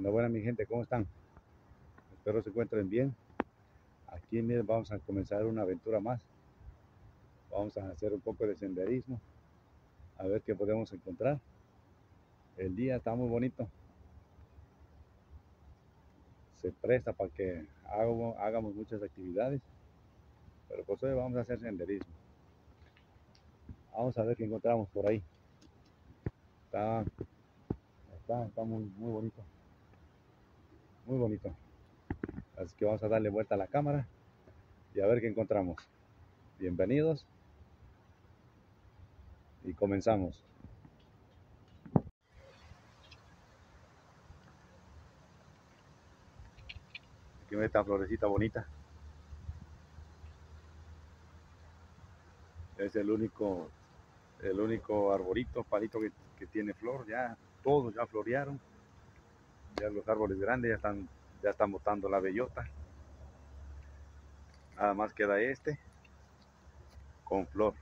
Buena, buena mi gente, ¿cómo están? Espero se encuentren bien. Aquí miren, vamos a comenzar una aventura más. Vamos a hacer un poco de senderismo. A ver qué podemos encontrar. El día está muy bonito. Se presta para que hagamos, hagamos muchas actividades. Pero pues hoy vamos a hacer senderismo. Vamos a ver qué encontramos por ahí. Está, está, está muy, muy bonito. Muy bonito. Así que vamos a darle vuelta a la cámara y a ver qué encontramos. Bienvenidos y comenzamos. Aquí ve esta florecita bonita. Es el único, el único arborito, palito que, que tiene flor. Ya todos ya florearon. Ya los árboles grandes ya están ya están botando la bellota. Nada más queda este con flor.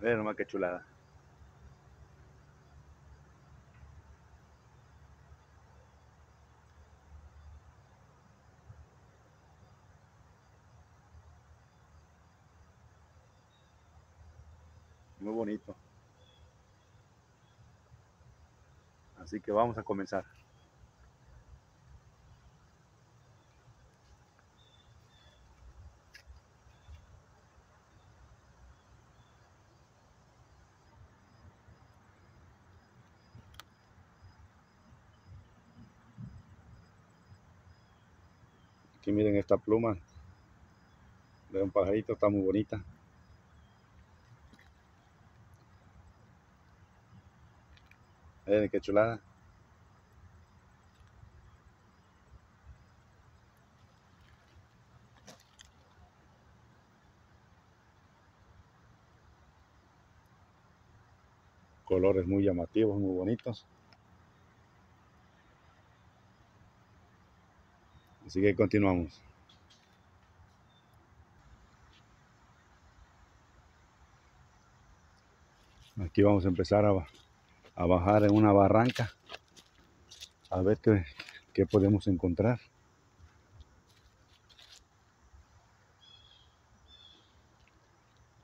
Miren nomás que chulada. Muy bonito. Así que vamos a comenzar. Aquí miren esta pluma de un pajarito, está muy bonita. Miren qué chulada. Colores muy llamativos, muy bonitos. Así que continuamos. Aquí vamos a empezar a, a bajar en una barranca a ver qué, qué podemos encontrar.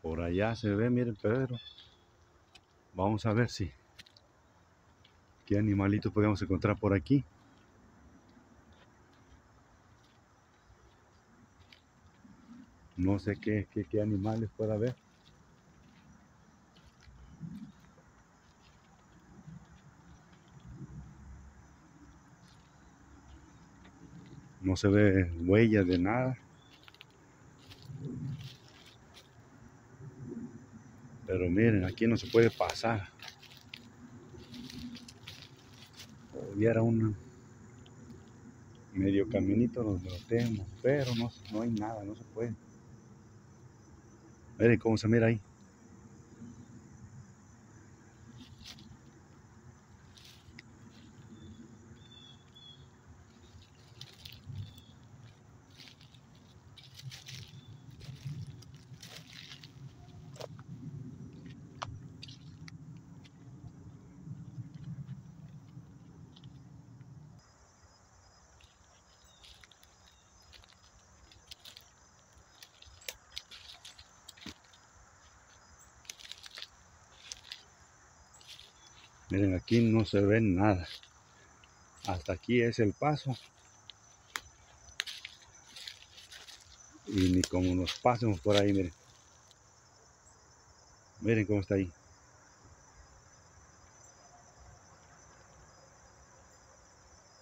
Por allá se ve, miren, pero vamos a ver si qué animalitos podemos encontrar por aquí. No sé qué, qué, qué animales pueda haber. No se ve huellas de nada. Pero miren, aquí no se puede pasar. Hubiera un medio caminito donde lo tenemos, pero no, no hay nada, no se puede. Miren cómo se mira ahí. Miren, aquí no se ve nada. Hasta aquí es el paso. Y ni como nos pasemos por ahí, miren. Miren cómo está ahí.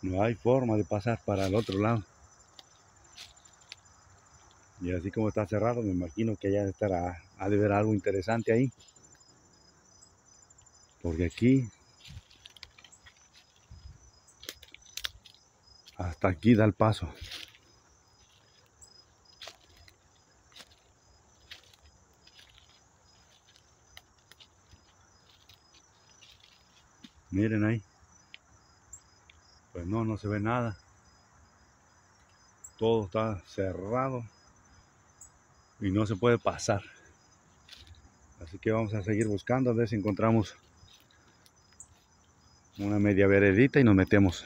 No hay forma de pasar para el otro lado. Y así como está cerrado, me imagino que allá estará, ha de ver algo interesante ahí. Porque aquí, hasta aquí da el paso. Miren ahí. Pues no, no se ve nada. Todo está cerrado y no se puede pasar. Así que vamos a seguir buscando a ver si encontramos una media veredita y nos metemos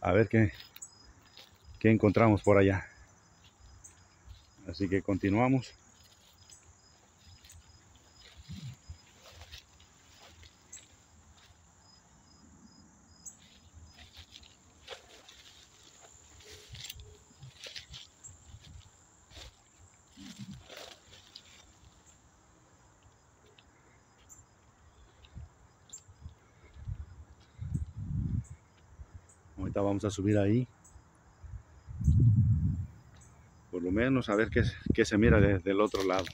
a ver qué, qué encontramos por allá. Así que continuamos. Vamos a subir ahí. Por lo menos a ver qué, qué se mira desde el otro lado.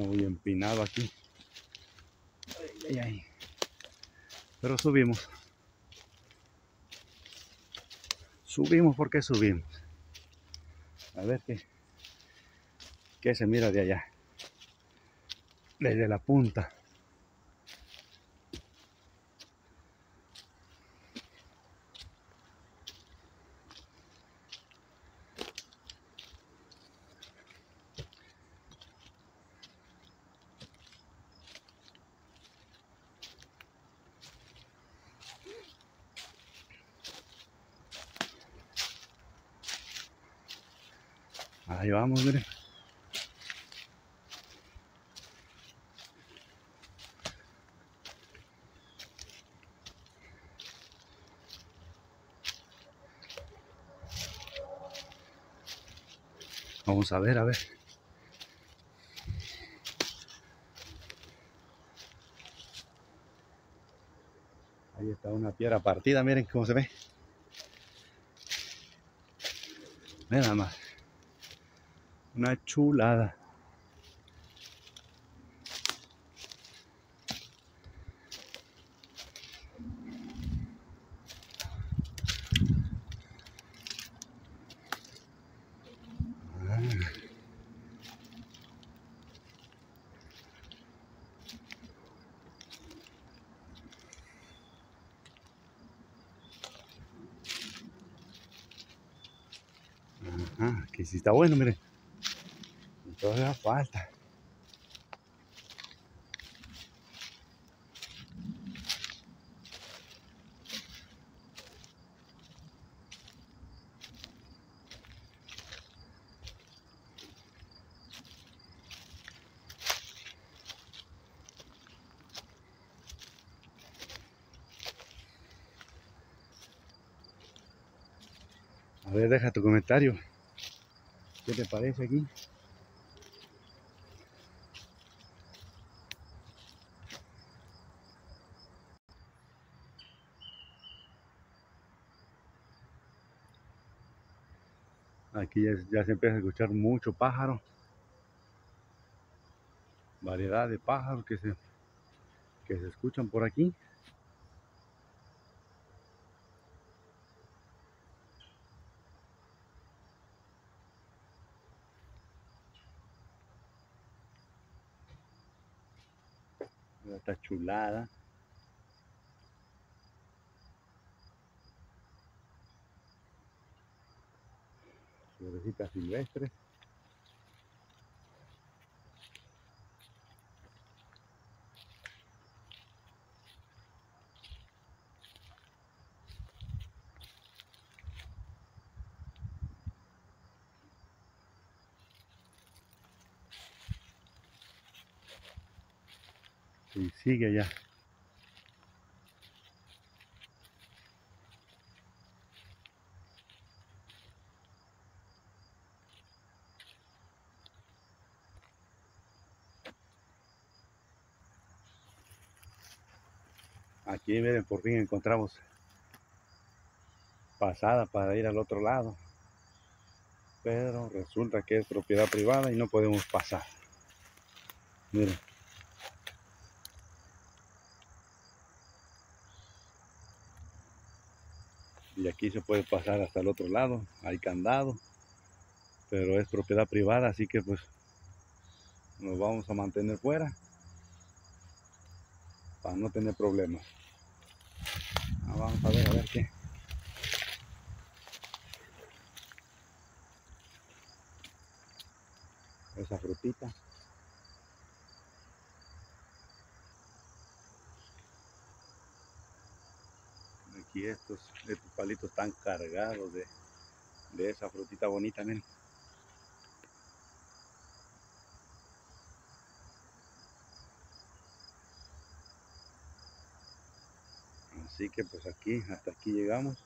muy empinado aquí. Pero subimos. Subimos porque subimos. A ver qué, qué se mira de allá. Desde la punta. Ahí vamos, miren. Vamos a ver, a ver. Ahí está una piedra partida, miren cómo se ve. Nada más. Una chulada. Ajá, que sí está bueno, miren. Todavía falta. A ver, deja tu comentario. ¿Qué te parece aquí? Aquí ya, se empieza a escuchar mucho pájaro. Variedad de pájaros que se, que se escuchan por aquí. Esta chulada. Florecitas silvestres. Y sigue allá. Aquí miren, por fin encontramos pasada para ir al otro lado. Pero resulta que es propiedad privada y no podemos pasar. Miren. Y aquí se puede pasar hasta el otro lado. Hay candado. Pero es propiedad privada, así que pues nos vamos a mantener fuera para no tener problemas. Ah, vamos a ver, a ver qué. Esa frutita. Aquí estos, estos palitos están cargados de, de esa frutita bonita, miren. Así que pues aquí, hasta aquí llegamos.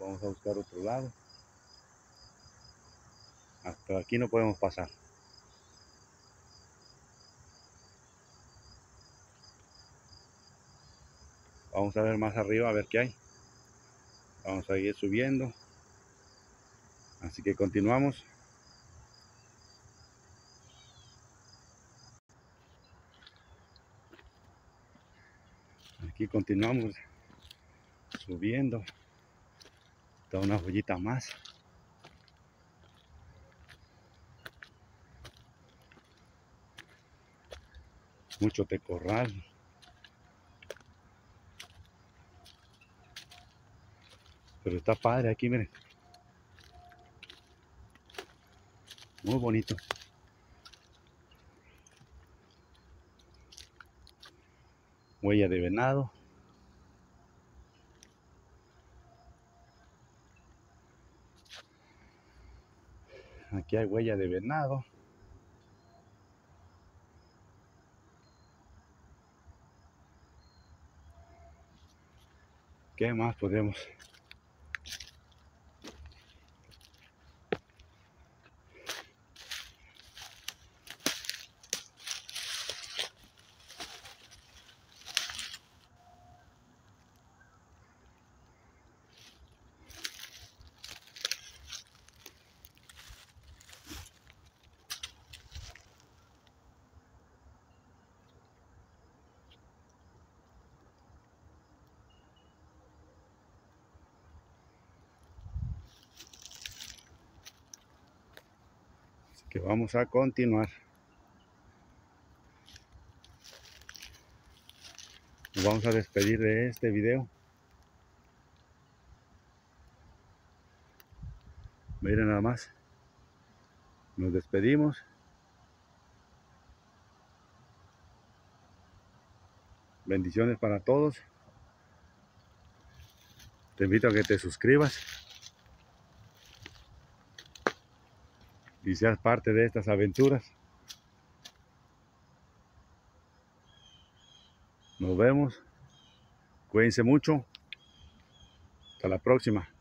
Vamos a buscar otro lado. Hasta aquí no podemos pasar. Vamos a ver más arriba a ver qué hay. Vamos a ir subiendo. Así que continuamos. Aquí continuamos subiendo. Está una joyita más. Mucho tecorral. Pero está padre aquí, miren. Muy bonito. Huella de venado. Aquí hay huella de venado. ¿Qué más podemos? Que vamos a continuar. Nos vamos a despedir de este video. Miren nada más. Nos despedimos. Bendiciones para todos. Te invito a que te suscribas. Y seas parte de estas aventuras. Nos vemos. Cuídense mucho. Hasta la próxima.